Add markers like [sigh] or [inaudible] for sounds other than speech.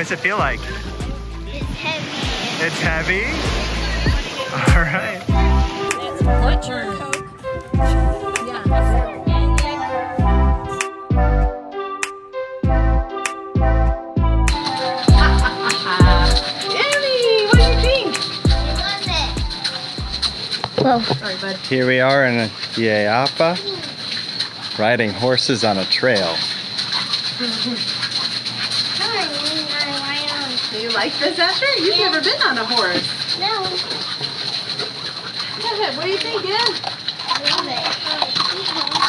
Moana. What does it feel like? It's heavy. It's heavy? [laughs] All right. It's butcher. Emmy, what do you think? Whoa. Sorry, bud. Here we are in Yelapa, riding horses on a trail. [laughs] You like this, Asher? You've Yeah. never been on a horse. No. Go [laughs] ahead. What do you think, Dan? Love it.